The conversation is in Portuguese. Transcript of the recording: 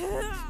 Ah!